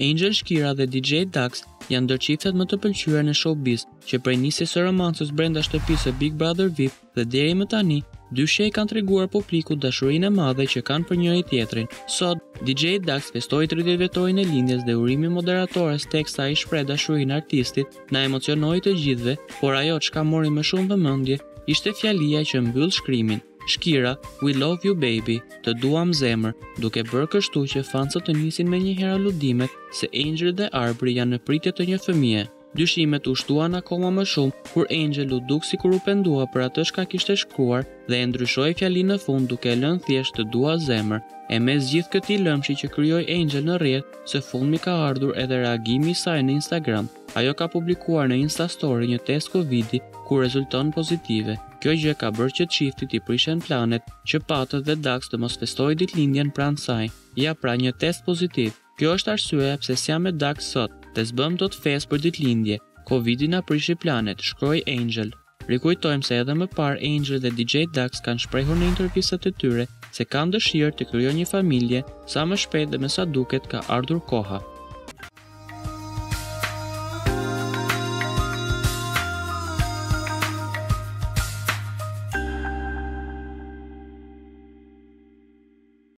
Einxhel Shkira dhe DJ Dagz janë ndër çiftet më të pëlqyer në showbiz, që prej nisjes së romancës brenda shtëpisë së Big Brother VIP dhe deri më tani, dyshja i kanë treguar publikut dashurinë e madhe që kanë për njëri-tjetrin. Sot, DJ Dagz festoi 30 vjetorin e lindjes dhe urimi i moderatores teksa i shpreh dashurinë artistit, na emocionoi të gjithëve, por ajo çka mori më shumë vëmendje ishte fjalia që mbyll shkrimin. Shkira, We love you baby, Të duam zemër, duke bërë kështu që fansët të nisin menjëherë aludimet se Einxhel dhe Arbri janë në pritje të një fëmije. Dyshimet u shtuan akoma më shumë kur Einxhel u duk sikur u pendua për atë çka kishte shkruar dhe e ndryshoi fjalinë në fund duke e lënë thjesht të dua zemër. E mes gjithë këtij lëmshi që krijoi Einxhel në rrjet, së fundmi ka ardhur edhe reagimi i saj në Instagram. Ajo ka publikuar në Insta Story një test Covidi ku rezulton pozitive. Kjo gjë ka bërë që çiftit t'i prishen planet që patën dhe Dagz të mos festojë ditëlindjen pranë saj. Ja pra një test pozitiv. Kjo është arsyeja pse s'jam me Dagz sot dhe s'bëmë dot festë për ditëlindje. Covidi na prishi planet, shkroi Einxhel. Rikujtojmë se edhe më parë Einxhel dhe DJ Dagz kanë shprehur në intervistat e tyre se kanë dëshirë të krijojnë një familje sa më shpejt dhe me sa duket ka ardhur koha.